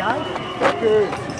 Ja, okay.